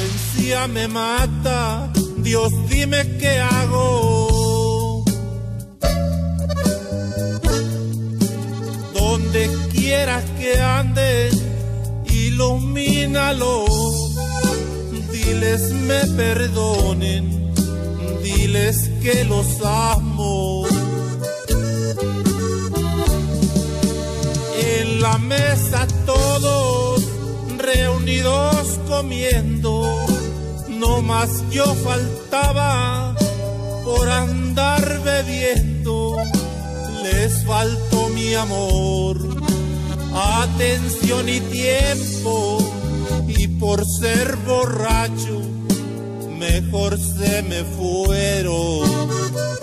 ansia me mata, Dios dime qué hago. Donde quieras que ande, ilumínalo. Diles me perdonen, diles que los amo. En la mesa todos reunidos comiendo, más yo faltaba por andar bebiendo, les faltó mi amor, atención y tiempo, y por ser borracho, mejor se me fueron.